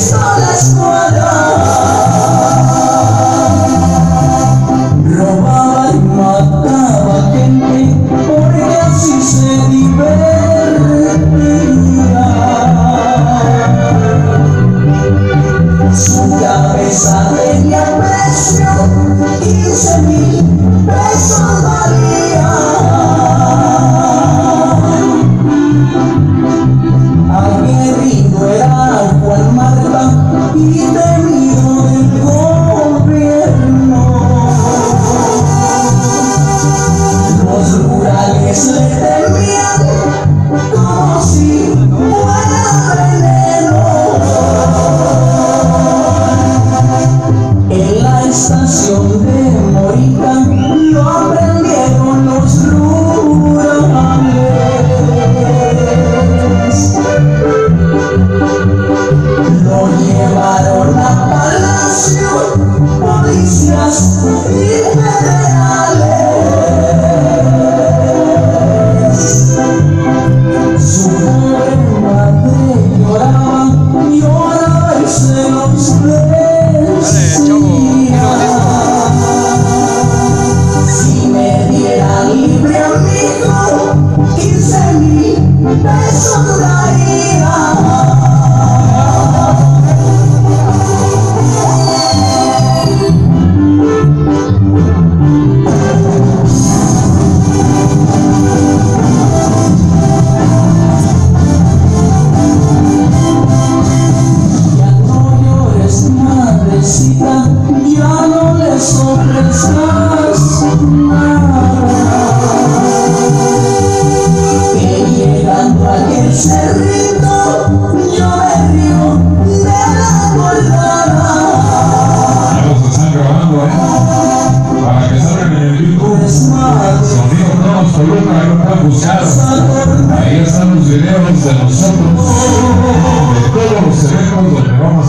coração. Sancho. Son Dios no nos solo para. Ahí están los videos de nosotros, de todos los eventos donde vamos